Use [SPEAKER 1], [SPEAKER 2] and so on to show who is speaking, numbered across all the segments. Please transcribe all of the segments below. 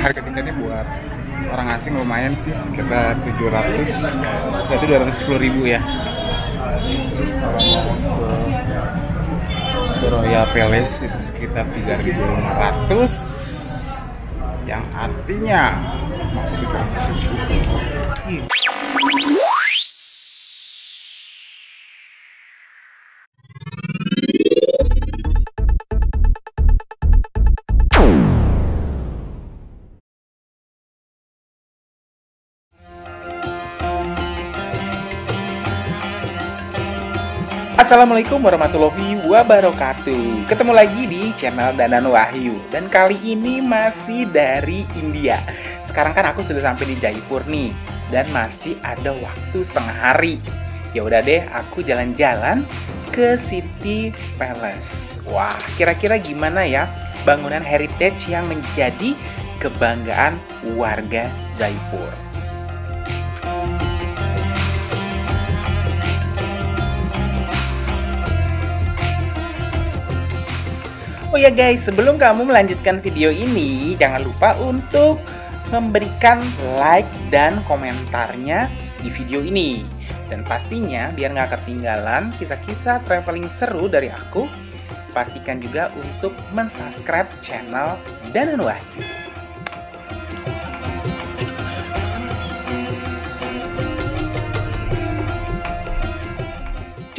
[SPEAKER 1] harga tiketnya buat orang asing lumayan sih sekitar 700 berarti 210 ribu ya. Terus kalau mau ke Royal Palace itu sekitar 3500 yang artinya masuk 700 ribu Assalamualaikum warahmatullahi wabarakatuh. Ketemu lagi di channel Danan Wahyu. Dan kali ini masih dari India. Sekarang kan aku sudah sampai di Jaipur nih. Dan masih ada waktu setengah hari. Ya udah deh, aku jalan-jalan ke City Palace. Wah, kira-kira gimana ya bangunan heritage yang menjadi kebanggaan warga Jaipur Oh ya guys, sebelum kamu melanjutkan video ini, jangan lupa untuk memberikan like dan komentarnya di video ini. Dan pastinya biar nggak ketinggalan kisah-kisah traveling seru dari aku, pastikan juga untuk mensubscribe channel Danan Wahyu.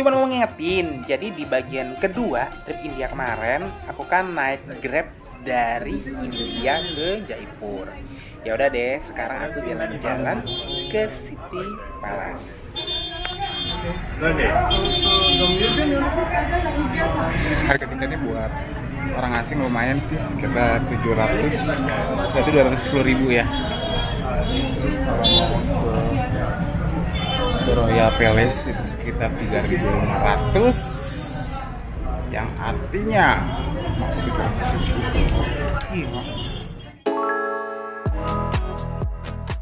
[SPEAKER 1] Cuman mau ngingetin, jadi di bagian kedua trip India kemarin, aku kan naik Grab dari India ke Jaipur. Ya udah deh, sekarang aku jalan-jalan ke City Palace. Harga tiketnya buat orang asing lumayan sih, sekitar 700 berarti 210 ribu ya. Terus kalau mau ke ke Royal Palace itu sekitar 3500 yang artinya 700 ribu. Iya.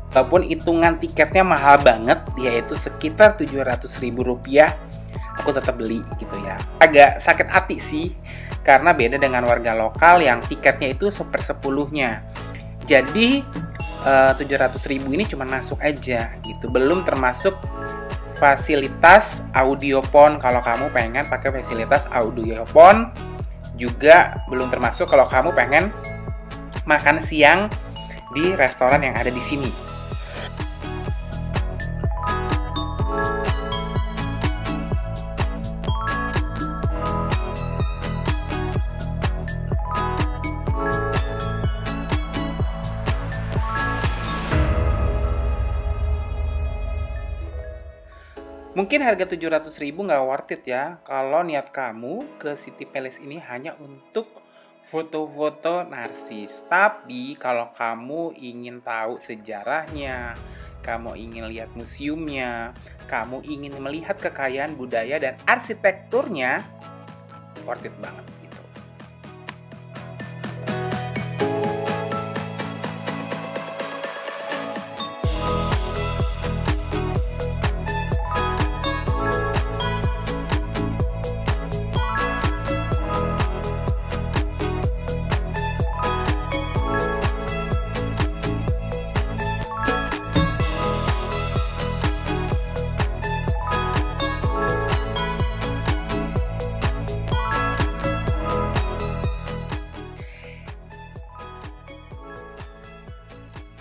[SPEAKER 1] Walaupun hitungan tiketnya mahal banget, yaitu sekitar 700 ribu rupiah, aku tetap beli gitu ya. Agak sakit hati sih, karena beda dengan warga lokal yang tiketnya itu sepersepuluhnya. Jadi eh, 700 ribu ini cuma masuk aja gitu, belum termasuk fasilitas audio phone kalau kamu pengen pakai fasilitas audio phone juga belum termasuk kalau kamu pengen makan siang di restoran yang ada di sini. Mungkin harga 700 ribu nggak worth it ya kalau niat kamu ke City Palace ini hanya untuk foto-foto narsis. Tapi kalau kamu ingin tahu sejarahnya, kamu ingin lihat museumnya, kamu ingin melihat kekayaan budaya dan arsitekturnya, worth it banget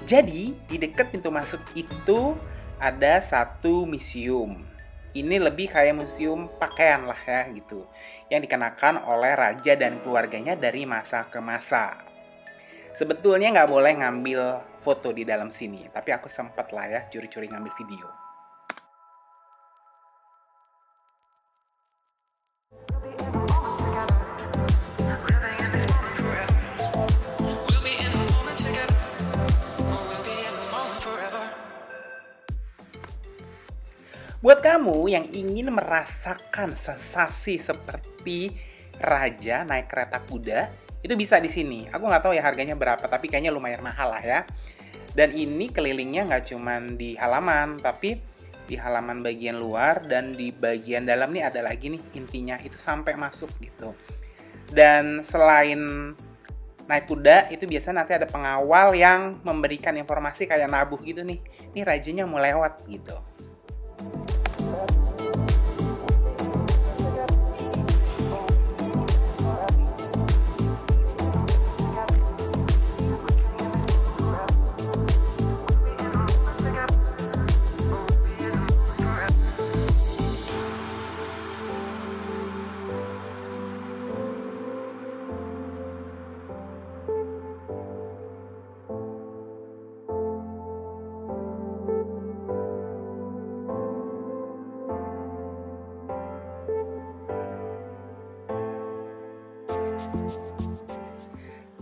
[SPEAKER 1] Jadi, di dekat pintu masuk itu ada satu museum. Ini lebih kayak museum pakaian lah ya gitu. Yang dikenakan oleh raja dan keluarganya dari masa ke masa. Sebetulnya nggak boleh ngambil foto di dalam sini, tapi aku sempat lah ya curi-curi ngambil video. Buat kamu yang ingin merasakan sensasi seperti raja naik kereta kuda, itu bisa di sini. Aku nggak tahu ya harganya berapa, tapi kayaknya lumayan mahal lah ya. Dan ini kelilingnya nggak cuman di halaman, tapi di halaman bagian luar dan di bagian dalam nih ada lagi nih intinya itu sampai masuk gitu. Dan selain naik kuda itu biasa nanti ada pengawal yang memberikan informasi kayak nabuh gitu nih. Ini rajanya mau lewat gitu.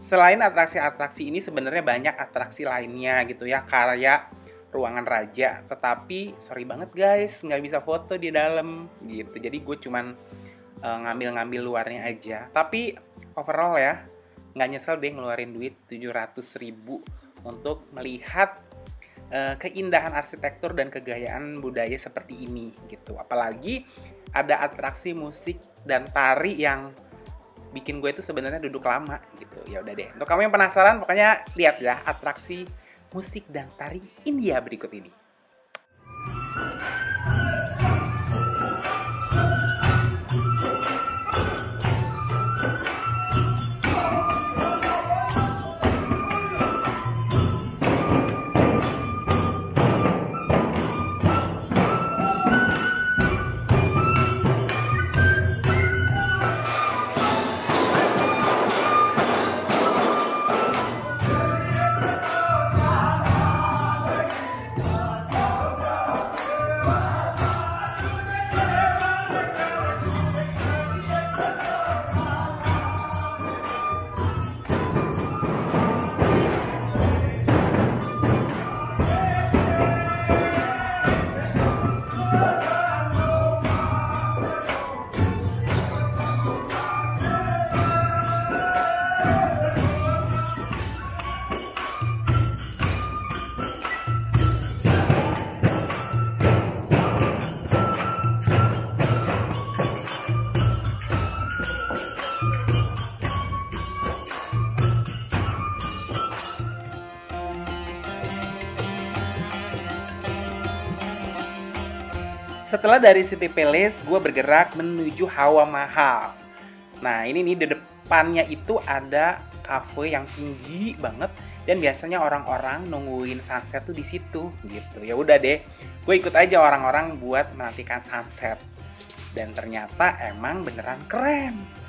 [SPEAKER 1] Selain atraksi-atraksi ini sebenarnya banyak atraksi lainnya gitu ya kayak ruangan raja. Tetapi sorry banget guys nggak bisa foto di dalam gitu. Jadi gue cuman eh, ngambil-ngambil luarnya aja. Tapi overall ya nggak nyesel deh ngeluarin duit 700 ribu untuk melihat eh, keindahan arsitektur dan kegayaan budaya seperti ini gitu. Apalagi ada atraksi musik dan tari yang bikin gue itu sebenarnya duduk lama gitu. Ya udah deh. Untuk kamu yang penasaran, pokoknya lihat ya atraksi musik dan tari India berikut ini. Setelah dari City Palace, gue bergerak menuju Hawa Mahal. Nah, ini nih di depannya itu ada cafe yang tinggi banget dan biasanya orang-orang nungguin sunset tuh di situ gitu. Ya udah deh, gue ikut aja orang-orang buat menantikan sunset. Dan ternyata emang beneran keren.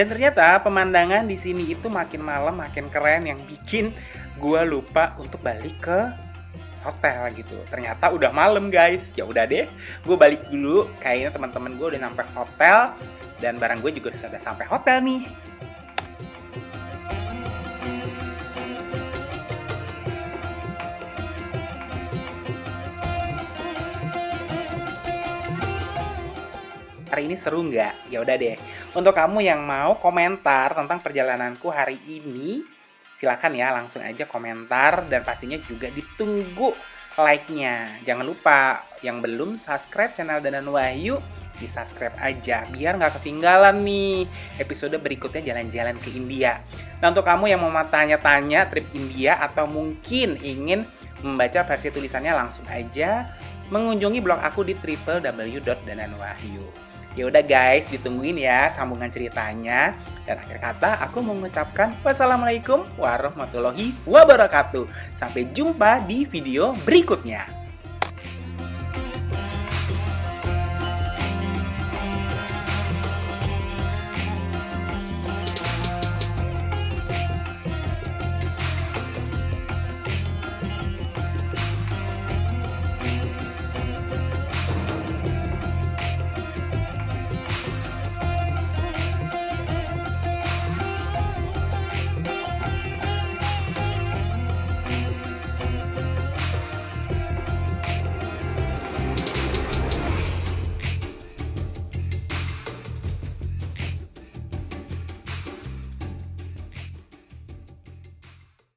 [SPEAKER 1] Dan ternyata pemandangan di sini itu makin malam makin keren yang bikin gue lupa untuk balik ke hotel gitu. Ternyata udah malam guys. Ya udah deh, gue balik dulu. Kayaknya teman-teman gue udah sampai hotel dan barang gue juga sudah sampai hotel nih. hari ini seru nggak? Ya udah deh. Untuk kamu yang mau komentar tentang perjalananku hari ini, silakan ya langsung aja komentar dan pastinya juga ditunggu like-nya. Jangan lupa yang belum subscribe channel Danan Wahyu di subscribe aja biar nggak ketinggalan nih episode berikutnya jalan-jalan ke India. Nah untuk kamu yang mau tanya-tanya trip India atau mungkin ingin membaca versi tulisannya langsung aja mengunjungi blog aku di www.dananwahyu. Ya udah guys, ditungguin ya sambungan ceritanya. Dan akhir kata aku mengucapkan wassalamualaikum warahmatullahi wabarakatuh. Sampai jumpa di video berikutnya.